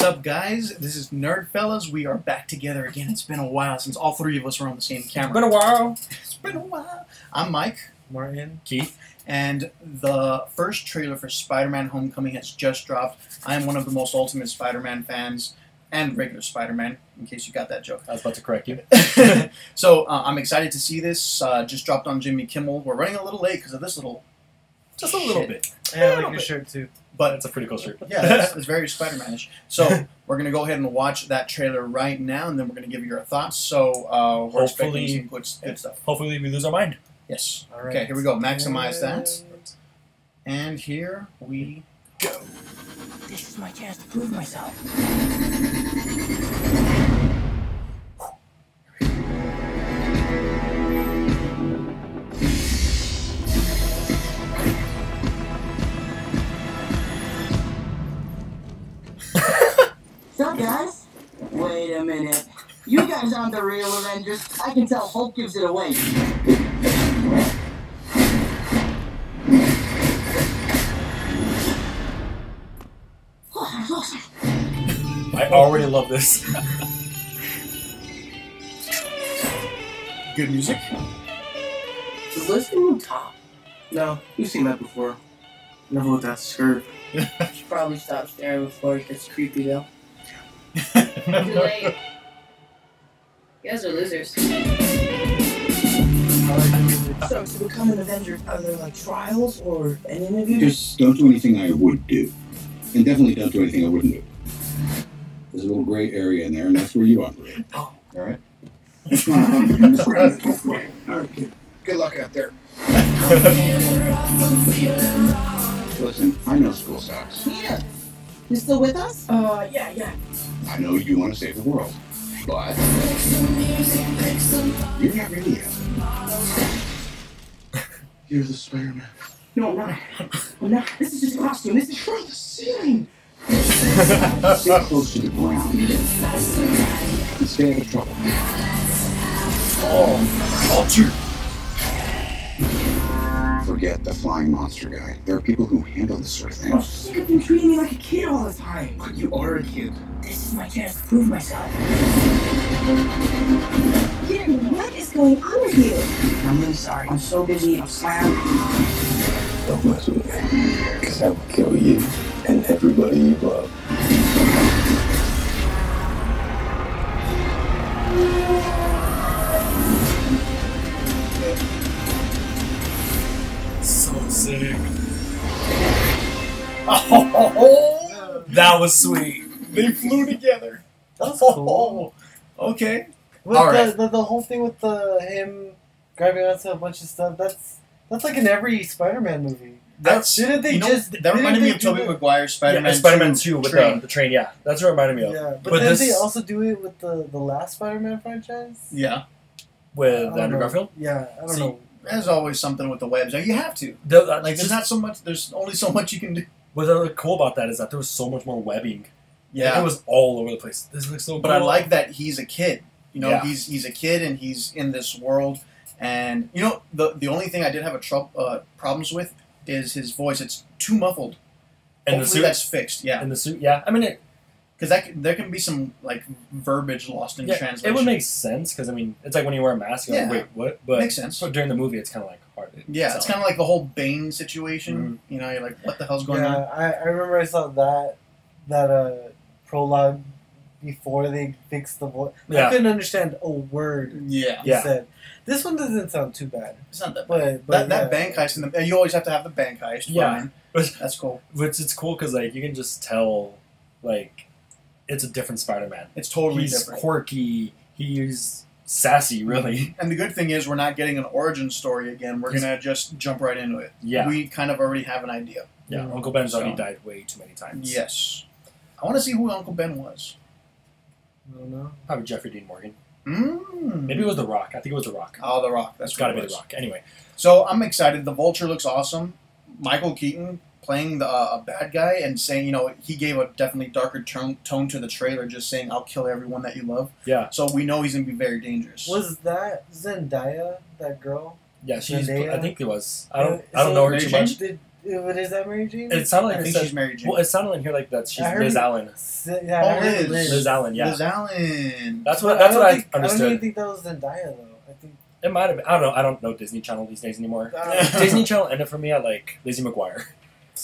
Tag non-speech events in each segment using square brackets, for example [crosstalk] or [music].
What's up, guys? This is NerdFellas. We are back together again. It's been a while since all three of us were on the same camera. It's been a while. It's been a while. I'm Mike, Martin. Keith. and the first trailer for Spider-Man: Homecoming has just dropped. I am one of the most ultimate Spider-Man fans and regular Spider-Man. In case you got that joke. I was about to correct you. [laughs] so uh, I'm excited to see this. Uh, just dropped on Jimmy Kimmel. We're running a little late because of this little, Just a little bit. Yeah, I like your bit. shirt too. but it's a pretty cool shirt. Yeah, it's, it's very [laughs] Spider-Manish. So [laughs] we're gonna go ahead and watch that trailer right now, and then we're gonna give you our thoughts. So uh, we're expecting Hopefully- some good, good stuff. Hopefully we lose our mind. Yes. All right. Okay, here we go. Maximize that, and here we go. This is my chance to prove myself. Guys aren't the real Avengers. I can tell Hulk gives it away. Oh, that's awesome. I already love this. Good music. Is Liz on top? No, you've seen that before. Never with that skirt. Should probably stop staring before it gets creepy, though. [laughs] Too late. You guys are losers. So, to become an Avenger, are there like trials or an interview? Just don't do anything I would do. And definitely don't do anything I wouldn't do. There's a little gray area in there, and that's where you operate. Oh. All right? [laughs] All right, kid. Good luck out there. Listen, I know school sucks. Peter, you still with us? Uh, yeah, yeah. I know you want to save the world. But you're not ready yet. You're the Spider-Man. No, I'm not. I'm not. This is just a costume. This is from the ceiling. Stay close to the ground. And stay out of trouble. Oh, Vulture. Forget the flying monster guy. There are people who handle this sort of thing. I'm sick of you treating me like a kid all the time. But you are a kid. This is my chance to prove myself. Peter, what is going on with you? I'm really sorry. I'm so busy. I'm slammed. Don't mess with me, because I will kill you and everybody you love. Sick. [laughs] Oh, That was sweet. they flew together. That's oh, cool. [laughs] Okay. With All the, right. the the whole thing with the him grabbing onto a bunch of stuff. That's that's like in every Spider-Man movie. That's Didn't they you know, just- that reminded me of Tobey that? Maguire Spider-Man. yeah, Spider-Man 2 2 with train. the, the train. Yeah, that's what it reminded me of. Yeah, but, But this- they also do it with the the last Spider-Man franchise. Yeah, With Andrew. Garfield. Yeah, I don't See, know. There's always something with the webs. You have to. The, uh, Like, there's just, not so much. There's only so much you can do. what's really cool about that is that there was so much more webbing. Yeah, It was all over the place. This looks so but cool. I like that he's a kid. You know, Yeah. he's he's a kid and he's in this world. And you know, the the only thing I did have a trouble uh, problems with is his voice. It's too muffled. And the Hopefully suit. that's fixed. Yeah, In the suit, yeah. I mean, it, because that c- there can be some like verbiage lost in yeah, translation. it would make sense because I mean, it's like when you wear a mask. You're Yeah. like, wait, what? But Makes sense. But during the movie, it's kind of like hard. to Yeah, it's kind of like the whole Bane situation. You know, you're like, what the hell's going yeah, on? I, I remember I saw that that uh prologue before they fixed the voice. Yeah. I couldn't understand a word Yeah, he Yeah. said. This one doesn't sound too bad, it's not that. but, but that that yeah. bank heist in the you always have to have the bank heist. Yeah. fine. But- that's cool. Which it's cool because like you can just tell, like, it's a different Spider-Man. It's totally He's different. quirky. He's sassy, really. And the good thing is, we're not getting an origin story again. We're He's- gonna just jump right into it. Yeah, We kind of already have an idea. yeah. Uncle Ben's already died way too many times. Yes. I want to see who Uncle Ben was. I don't know. probably Jeffrey Dean Morgan. Mm. Maybe it was The Rock. I think it was The Rock. Oh, The Rock. That's It's got to be The. Rock. Anyway, So I'm excited. The Vulture looks awesome. Michael Keaton playing the uh, a bad guy and saying, you know, he gave a definitely darker tone, tone to the trailer, just saying, "I'll kill everyone that you love." yeah, So we know he's gonna be very dangerous. Was that Zendaya, that girl? yeah. She's. Zendaya? I think it was. I don't. Uh, I don't so know her Mary too much. Did What is that, Mary Jane? It sounded like it think said, she's Mary Jane. well, it sounded in here like that she's I heard Liz Allan. Yeah, oh, I heard Liz. Liz Allan, yeah. Liz Allan. That's what that's don't what I think, I don't even think that was Zendaya though. I think It might have been. I don't know. I don't know Disney Channel these days anymore. uh, Disney Channel ended for me at like Lizzie McGuire.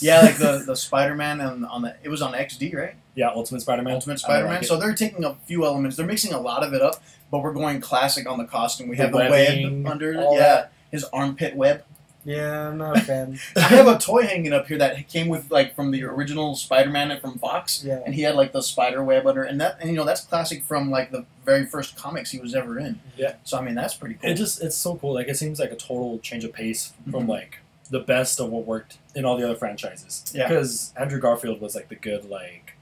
Yeah, like the [laughs] the Spider Man and on the it was on XD, right? Yeah, Ultimate Spider-Man. Ultimate Spider Man. like so they're taking a few elements. They're mixing a lot of it up, but we're going classic on the costume. We The have the webbing, web under. Yeah, that. his armpit web. yeah, I'm not a fan. [laughs] I have a toy hanging up here that came with like from the original Spider Man from Fox. Yeah. and he had like the spider web under, and that, and you know, that's classic from like the very first comics he was ever in. Yeah. So I mean, that's pretty cool. it just it's so cool. Like it seems like a total change of pace from Mhm. like the best of what worked in all the other franchises. Yeah. Because Andrew Garfield was like the good like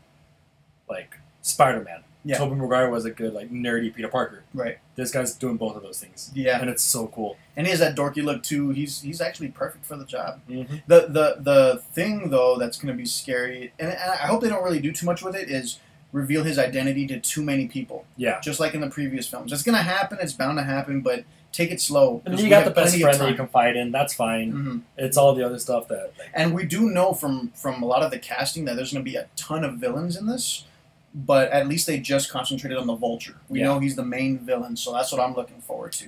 like Spider-Man. Yeah. Tobey Maguire was a good like nerdy Peter Parker. right. This guy's doing both of those things. Yeah, And it's so cool. and he has that dorky look too. He's he's actually perfect for the job. Mm-hmm. The the the thing though that's going to be scary, and, and I hope they don't really do too much with it, is reveal his identity to too many people, Yeah. just like in the previous films. It's going to happen. It's bound to happen, but take it slow. And 'cause you got the best friend that you time. can fight in. That's fine. Mhm. It's all the other stuff that like, And we do know from from a lot of the casting that there's going to be a ton of villains in this, but at least they just concentrated on the Vulture. We Yeah. know he's the main villain, so that's what I'm looking forward to.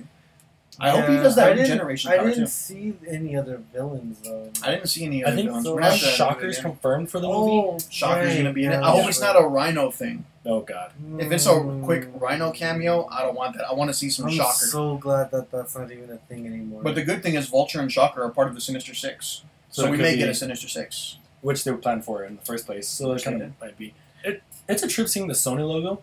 I hope he does that I didn't- I didn't too. see any other villains though. I didn't see any other I other think villains. so. We're gonna have to- Shocker's confirmed for the movie. Oh, Shocker's right, gonna be in it. I hope it's not a Rhino thing. Oh god. If it's a Mm. quick Rhino cameo, I don't want that. I want to see some I'm Shocker. so glad that that's not even a thing anymore. but the good thing is Vulture and Shocker are part of the Sinister Six, so, So we may be- get a Sinister Six. which they were planned for in the first place. So it kind of might be. It, it's a trip seeing the Sony logo,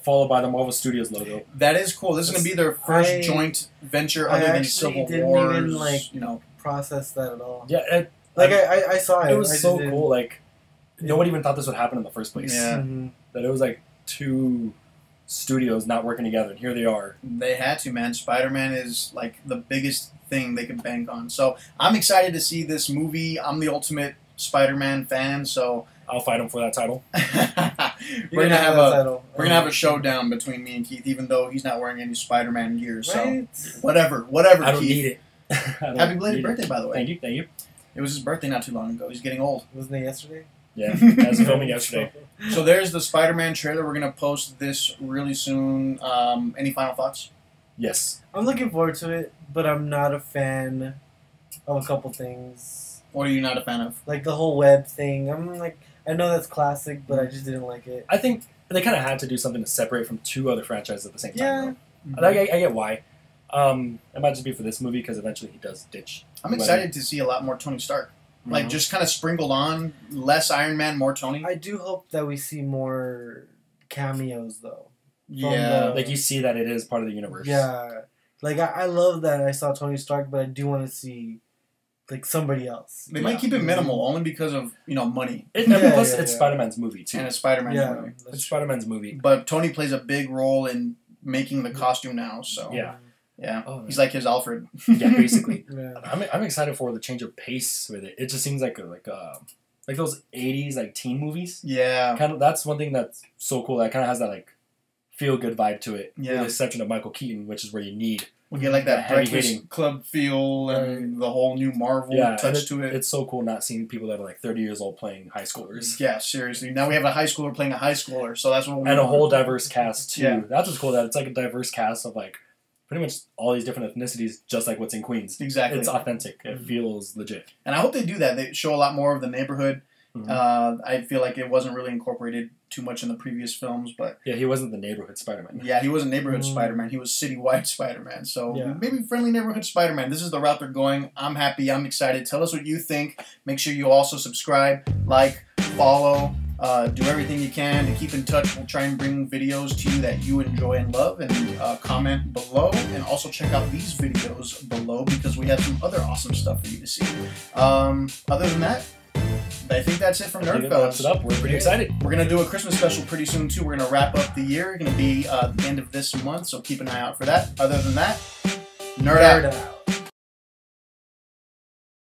followed by the Marvel Studios logo. That is cool. This is going to be their first I- joint venture I other than actually Civil didn't Wars. even, like- you know, process that at all. Yeah, it, Like I, I, I saw it. it was just so didn't- cool. Like nobody even thought this would happen in the first place. Yeah. Mhm. That it was like two studios not working together, and here they are. they had to. Man, Spider Man is like the biggest thing they could bank on. So I'm excited to see this movie. I'm the ultimate Spider Man fan. So [laughs] I'll fight him for that title. we're gonna have that a title. we're gonna have a showdown between me and Keith, even though he's not wearing any Spider Man gear. So Right? whatever, whatever. I don't Keith. need it. [laughs] Don't Happy belated need it. birthday, by the way. Thank you, thank you. It was his birthday not too long ago. He's getting old. Wasn't it yesterday? Yeah, [laughs] I was filming yesterday. So there's the Spider Man trailer. We're gonna post this really soon. Um, any final thoughts? Yes, I'm looking forward to it, but I'm not a fan of a couple things. What are you not a fan of? Like the whole web thing. I'm like, I know that's classic, but I just didn't like it. I think they kind of had to do something to separate from two other franchises at the same time. Yeah. though. And I, I, I get why. Um, it might just be for this movie because eventually he does ditch. I'm excited to see a lot more Tony Stark. Like Mhm. just kind of sprinkled on, less Iron Man, more Tony. I do hope that we see more cameos though. yeah, the- like you see that it is part of the universe. Yeah. Like I, I love that I saw Tony Stark, but I do want to see like somebody else. they might keep it minimal only because of you know money It, Yeah, plus, yeah, it's yeah. Spider Man's movie too. and a Spider Man Yeah. movie. It's Spider Man's movie. But Tony plays a big role in making the costume now. So Yeah. Yeah, Oh, he's like his Alfred. yeah, basically. [laughs] Yeah. I'm, I'm excited for the change of pace with it. It just seems like a, like uh like those '80s like teen movies. yeah, Kind of that's one thing that's so cool. That kind of has that like feel good vibe to it. Yeah. With the exception of Michael Keaton, which is where you need. we get like that Heavy Breakfast hitting. Club feel and the whole new Marvel Yeah, touch it- to it. It's so cool not seeing people that are like 30 years old playing high schoolers. Yeah, seriously. Now we have a high schooler playing a high schooler, so that's what we and a whole diverse cast [laughs] too. Yeah. That's what's cool. That it's like a diverse cast of like pretty much all these different ethnicities, just like what's in Queens. Exactly. It's authentic. It Mhm. feels legit. And I hope they do that. They show a lot more of the neighborhood. Mhm. Uh, I feel like it wasn't really incorporated too much in the previous films, but Yeah, he wasn't the neighborhood Spider-Man. yeah, he wasn't neighborhood Mm. Spider Man. He was citywide [laughs] Spider Man. So Yeah. maybe friendly neighborhood Spider Man. This is the route they're going. I'm happy. I'm excited. Tell us what you think. Make sure you also subscribe, like, follow. Uh, do everything you can to keep in touch. We'll try and bring videos to you that you enjoy and love, and uh, comment below. And also check out these videos below because we have some other awesome stuff for you to see. Um, other than that, I think that's it from Nerd wraps it up. We're pretty excited. We're gonna do a Christmas special pretty soon too. We're gonna wrap up the year. It's Gonna be uh, the end of this month, so keep an eye out for that. Other than that, nerd out. Nerd out.